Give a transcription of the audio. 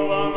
Oh,